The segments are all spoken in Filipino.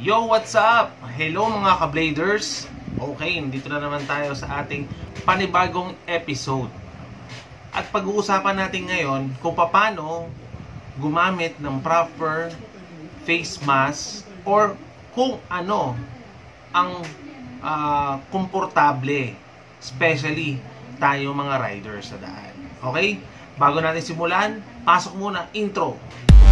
Yo, what's up? Hello mga ka-bladers. Okay, nandito na naman tayo sa ating panibagong episode. At pag-uusapan natin ngayon kung paano gumamit ng proper face mask or kung ano ang uh, komportable, especially tayo mga riders sa daan. Okay? Bago natin simulan, pasok muna intro. Okay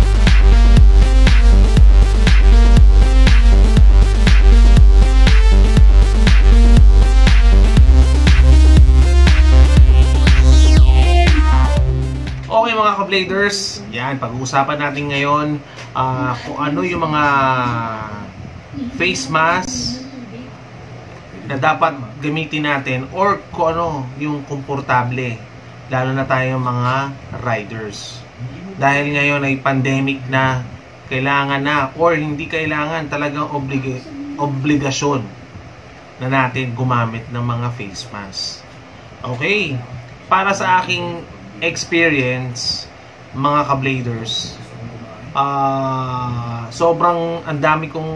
mga ka-bladers, yan, pag-uusapan natin ngayon uh, kung ano yung mga face mask na dapat gamitin natin or kung ano yung komportable lalo na tayo mga riders. Dahil ngayon ay pandemic na, kailangan na or hindi kailangan talagang obliga obligasyon na natin gumamit ng mga face mask. Okay, para sa aking experience, mga ka-bladers, uh, sobrang ang dami kong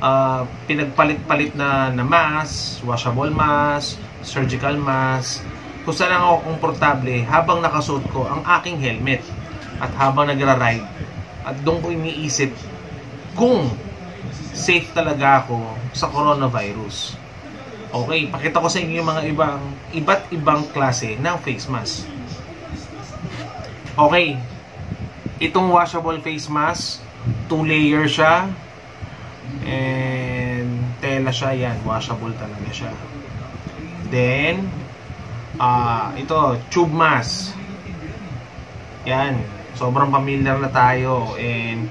uh, pinagpalit-palit na, na mask, washable mask, surgical mask, kung saan ako komportable habang nakasuot ko ang aking helmet at habang nagra-ride. At doon ko iniisip kung safe talaga ako sa coronavirus. Okay, pakita ko sa inyo yung mga ibang iba't ibang klase ng face mask. Okay. Itong washable face mask, two layer siya. And tela siya yan, washable talaga siya. Then uh, ito, tube mask. Yan, sobrang familiar na tayo and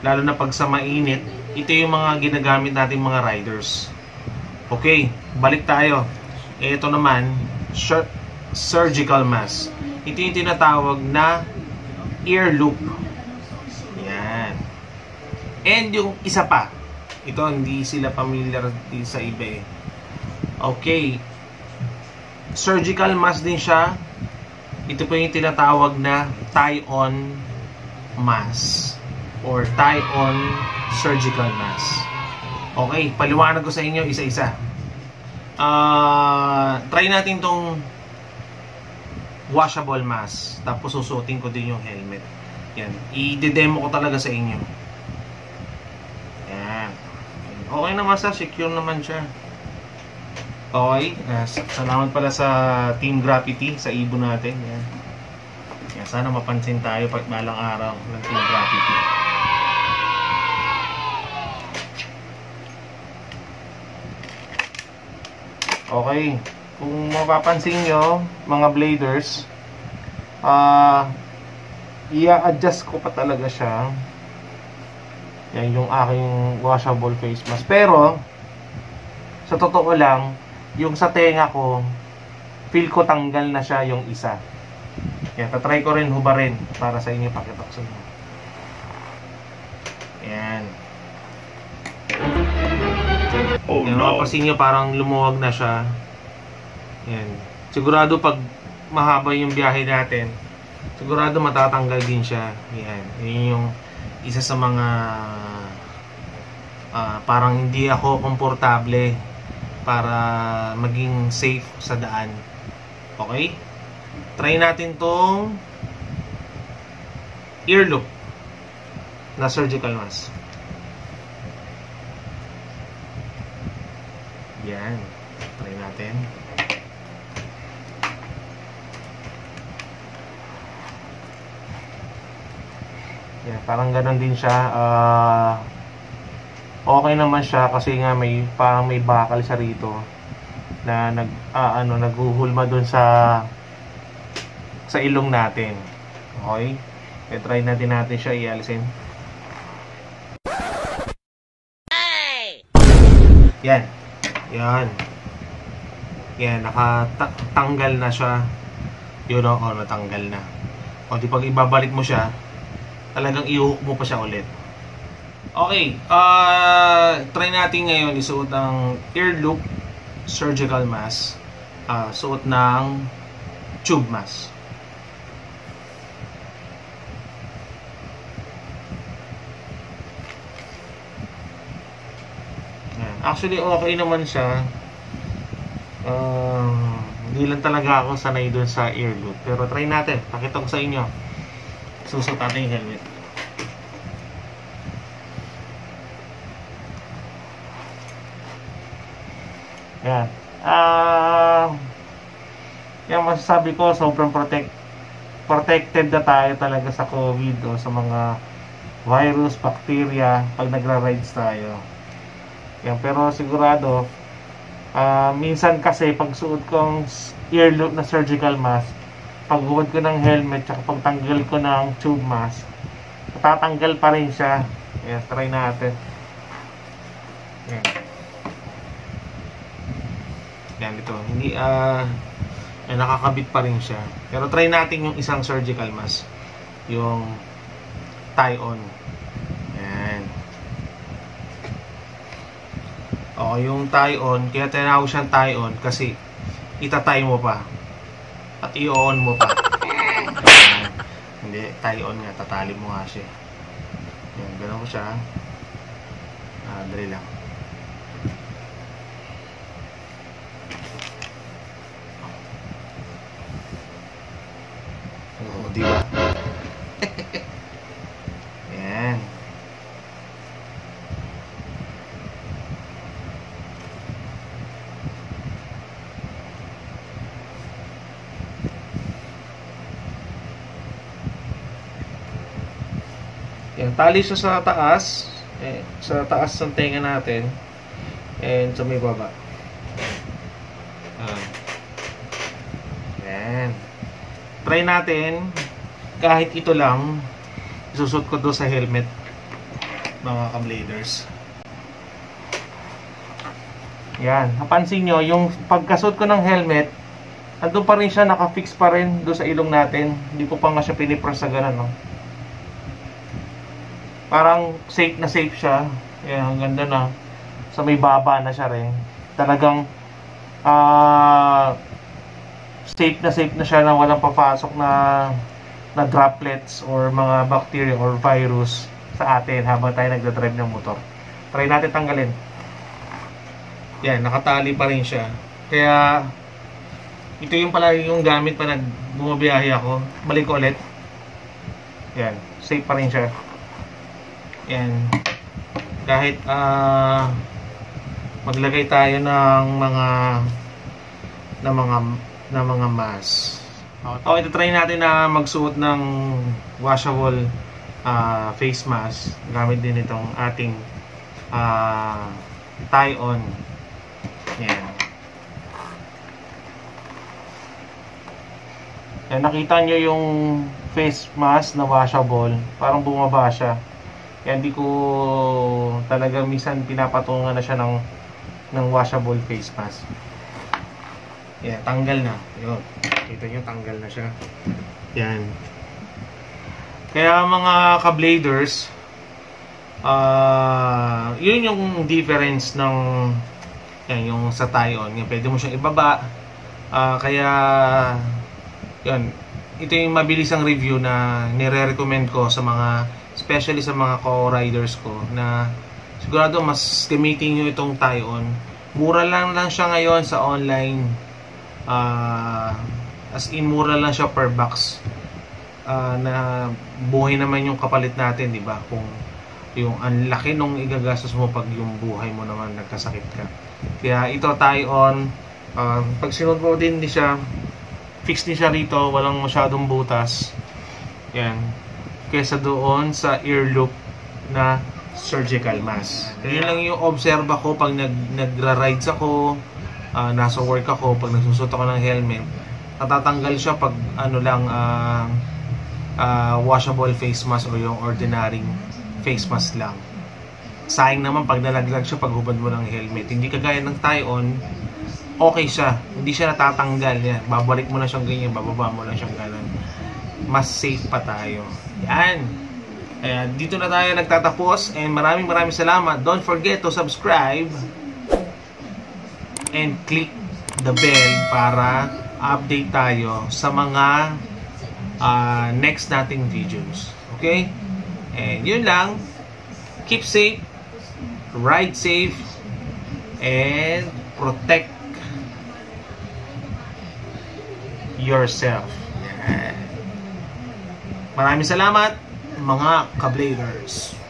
lalo na pag sa mainit, ito yung mga ginagamit natin mga riders. Okay, balik tayo. Ito naman, shirt, surgical mask. Ito yung tinatawag na ear loop. Yan. And yung isa pa, ito hindi sila familiar sa iba eh. Okay. Surgical mask din siya. Ito po yung tinatawag na tie-on mask or tie-on surgical mask. Okay, paliwanag ko sa inyo isa-isa. Uh, try natin tong washable mask. Tapos susuotin ko din yung helmet. Yan. I-demo ko talaga sa inyo. Yan. Okay naman sa secure naman siya. Okay. Uh, salamat pala sa Team Gravity sa ibon natin. Yan. Yan. Sana mapansin tayo pag balang araw ng Team Gravity. Okay. Kung mapapansin nyo, mga bladers, uh, i-adjust ko pa talaga siya. Yan yung aking washable face mask. Pero, sa totoo lang, yung sa tenga ko, feel ko tanggal na siya yung isa. Yan, tatry ko rin hubarin para sa inyo pakita ko. Oh Yan, no. Mapapansin nyo parang lumuwag na siya. Yan. Sigurado pag mahaba yung biyahe natin, sigurado matatanggal din siya. Yan. Yan yung isa sa mga uh, parang hindi ako komportable para maging safe sa daan. Okay? Try natin tong ear loop na surgical mask. Yan. Try natin. Yan, parang ganun din siya. Uh, okay naman siya kasi nga may parang may bakal siya rito na nag uh, ano naghuhulma doon sa sa ilong natin. Okay? I-try natin natin siya ialisin. Yan. Yan. Yan, nakatanggal na siya. Yun o, oh, natanggal na. O, di pag ibabalik mo siya, talagang i-hook mo pa siya ulit. Okay, uh, try natin ngayon isuot ang ear loop surgical mask. Uh, suot ng tube mask. Actually, okay naman siya. Uh, hindi lang talaga ako sanay dun sa ear loop. Pero try natin. Pakita ko sa inyo. Susot natin yung helmet. Yan. Ah... Uh, yan masasabi ko, sobrang protect, protected na tayo talaga sa COVID o sa mga virus, bacteria pag nagra-rides tayo. Yan, pero sigurado, uh, minsan kasi pag suot kong ear loop na surgical mask, pagbuhod ko ng helmet, tsaka pagtanggal ko ng tube mask, tatanggal pa rin siya. Yan, try natin. Yan. Yan, ito. Hindi, ah, uh, nakakabit pa rin siya. Pero try natin yung isang surgical mask. Yung tie-on. O, yung tie-on, kaya tinawag siyang tie-on kasi itatay mo pa. At i-on mo pa. Ayan. Hindi, tie-on nga, tatali mo nga siya. Ayan, gano'n ko siya. Ah, dali lang. Oo, di ba? Yan, tali siya sa taas. Eh, sa taas ng tenga natin. And sa may baba. Ah. Yan. Try natin. Kahit ito lang. Isusot ko doon sa helmet. Mga kabladers. Yan. Napansin nyo, yung pagkasot ko ng helmet, andun pa rin siya, nakafix pa rin doon sa ilong natin. Hindi ko pa nga siya pinipras sa ganun, no? Parang safe na safe siya. Yan, ang ganda na. Sa may baba na siya rin. Talagang uh, safe na safe na siya na walang papasok na na droplets or mga bacteria or virus sa atin habang tayo nagdadrive ng motor. Try natin tanggalin. Yan, nakatali pa rin siya. Kaya ito yung pala yung gamit pa nag bumabiyahe ako. Balik ko ulit. Yan, safe pa rin siya. Yan. Kahit uh, maglagay tayo ng mga ng mga ng mga mask. Okay, ito try natin na magsuot ng washable uh, face mask gamit din itong ating uh, tie-on. Yan. Yan, nakita nyo yung face mask na washable. Parang bumaba siya. Kaya hindi ko talaga minsan pinapatungan na siya ng ng washable face mask. Yan, tanggal na. Yun. Kita nyo, tanggal na siya. Yan. Kaya mga ka-bladers, uh, yun yung difference ng yan, yung sa tie-on. Pwede mo siyang ibaba. Uh, kaya, yun, ito yung mabilisang review na nire-recommend ko sa mga especially sa mga co-riders ko na sigurado mas gamitin nyo itong tie-on mura lang lang siya ngayon sa online. Uh, as in mura lang siya per box. Uh, na buhay naman yung kapalit natin di ba? Kung yung ang laki nung igagastos mo pag yung buhay mo naman nagkasakit ka. Kaya ito tie-on uh, pag sinod mo din di siya fix din siya rito walang masyadong butas. Yan kesa doon sa ear loop na surgical mask. Yun lang yung observe ko pag nag, nagra-rides ako, uh, nasa work ako, pag nagsusot ako ng helmet, natatanggal siya pag ano lang uh, uh, washable face mask o yung ordinary face mask lang. Sayang naman pag nalaglag siya pag hubad mo ng helmet. Hindi kagaya ng tie-on, okay siya. Hindi siya natatanggal. Yan. Babalik mo na siyang ganyan, bababa mo na siyang ganun. Mas safe pa tayo. Yan. Ayan, dito na tayo nagtatapos and maraming maraming salamat. Don't forget to subscribe and click the bell para update tayo sa mga uh, next nating videos. Okay? And yun lang. Keep safe. Ride safe. and protect yourself. Yan. Maraming salamat mga kabladers.